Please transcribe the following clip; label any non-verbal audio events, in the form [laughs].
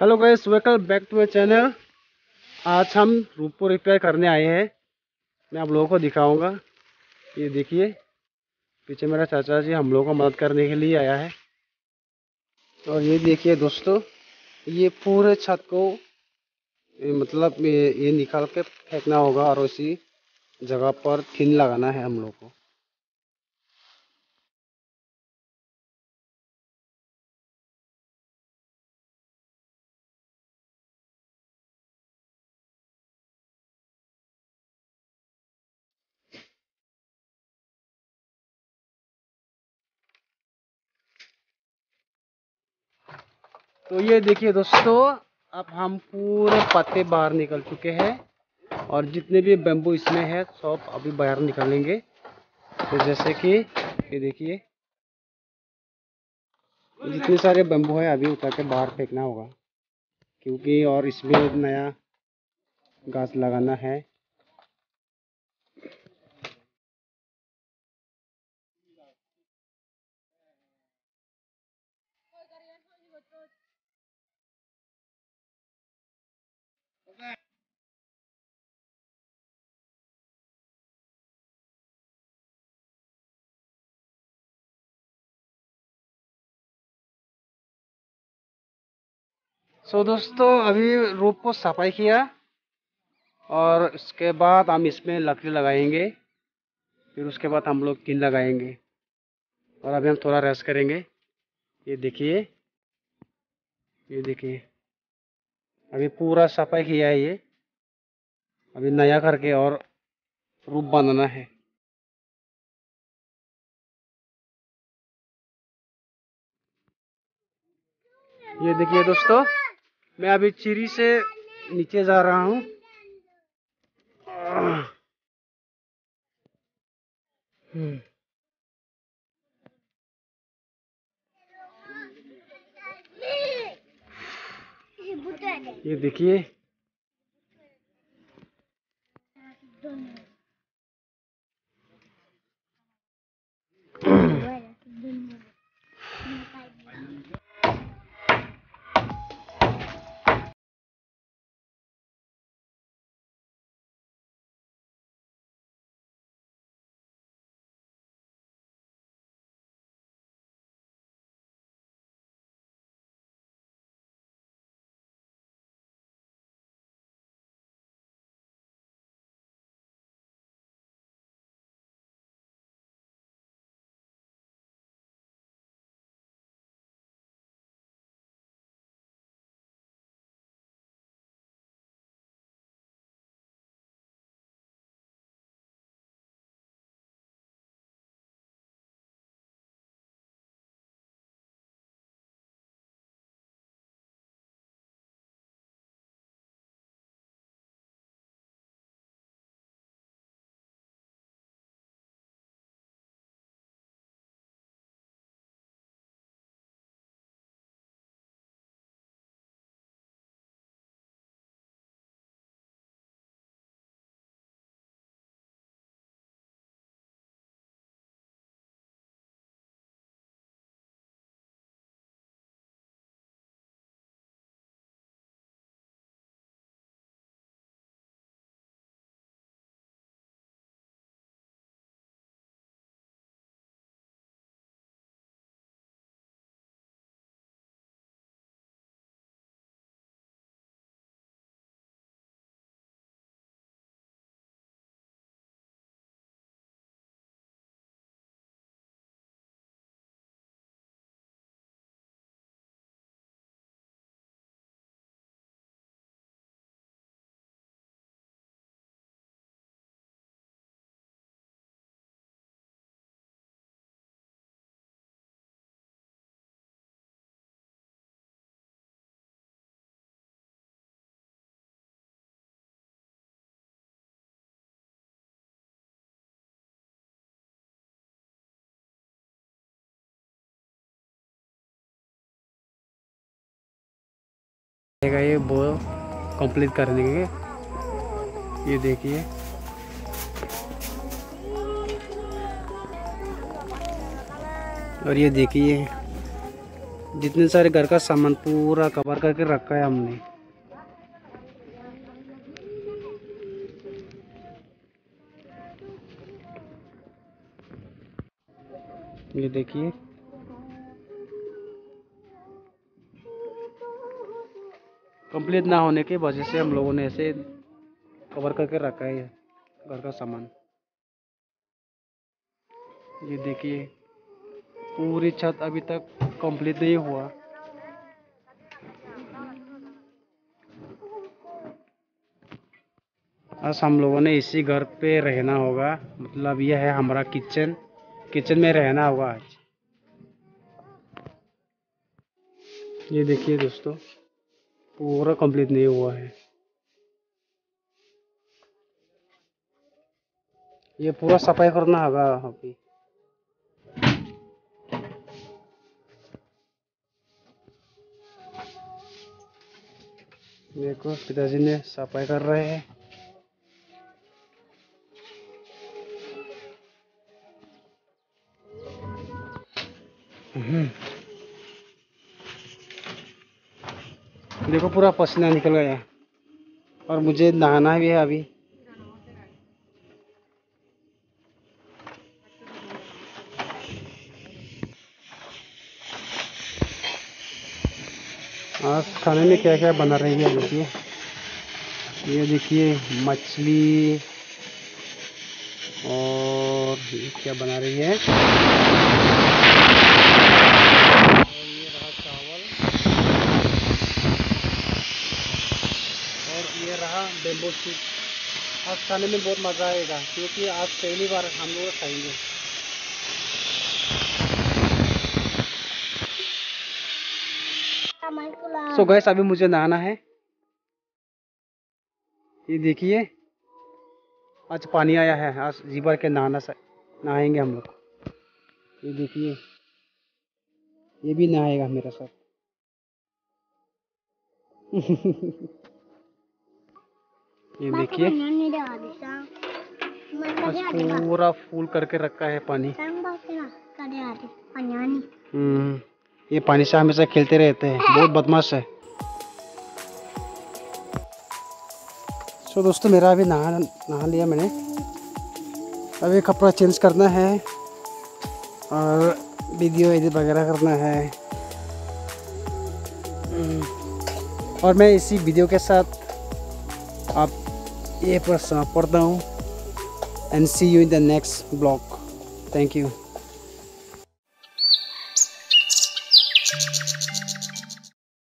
Hello guys welcome back to my channel आज हम रूप रिपेयर करने आए हैं। मैं आप लोगों को दिखाऊँगा। ये देखिए, पीछे मेरा चाचा जी हम लोगों को मदद करने के लिए आया है। और ये देखिए दोस्तों, ये पूरे छत को मतलब ये निकाल के फेंकना होगा और उसी जगह पर थिन लगाना है हम लोग को। तो ये देखिए दोस्तों, अब हम पूरे पत्ते बाहर निकल चुके हैं और जितने भी बेम्बू इसमें है, सब अभी बाहर निकालेंगे। तो जैसे कि, ये देखिए, जितने सारे बेम्बू है, अभी उतर के बाहर फेंकना होगा, क्योंकि और इसमें नया घास लगाना है। सो so, दोस्तों अभी रूप को सफ़ाई किया और उसके बाद हम इसमें लकड़ी लगाएँगे। फिर उसके बाद हम लोग टीन लगाएँगे। और अभी हम थोड़ा रेस्ट करेंगे। ये देखिए। ये देखिए। अभी पूरा सफ़ाई किया है ये। अभी नया करके और रूप बनाना है। ये देखिए दोस्तों। मैं अभी चिरी से नीचे जा रहा हूँ। ये देखिए। ये वो कंप्लीट कर देंगे। ये देखिए। और ये देखिए, जितने सारे घर का सामान पूरा कवर करके रखा है हमने। ये देखिए। कंप्लीट ना होने की वजह से हम लोगों ने ऐसे कवर करके रखा है घर का सामान। ये देखिए, पूरी छत अभी तक कंप्लीट नहीं हुआ। आज हम लोगों ने इसी घर पे रहना होगा। मतलब यह है हमारा किचन किचन में रहना होगा आज। ये देखिए दोस्तों। पूरा कंप्लीट नहीं हुआ है। ये पूरा सफ़ाई करना होगा अभी देखो, पिताजी ने सफ़ाई कर रहे हैं। हम्म। देखो पूरा पसीना निकल गया। और मुझे नहाना भी है अभी। आज खाने में क्या क्या बना रही है, देखिए। ये देखिए, मछली। और क्या बना रही है और ये रहा चावल और रहा बेम्बो आज खाने में बहुत मज़ा आएगा, क्योंकि आज पहली बार हम लोग खाएँगे। सो गैस अभी मुझे नहाना है। ये देखिए, आज पानी आया है, आज जी भर के नहाना नहाएँगे हम लोग। ये देखिए, ये भी नहाएगा मेरा साथ। [laughs] ये देखिए। पूरा फूल करके रखा है पानी। हम्म ये पानी से हमेशा खेलते रहते हैं। बहुत बदमाश है। सो दोस्तों मेरा अभी नहा नहा लिया मैंने। अभी कपड़ा चेंज करना है और वीडियो एडिट वगैरह करना है। हम्म, और मैं इसी वीडियो के साथ आप April Pordong and see you in the next vlog. Thank you.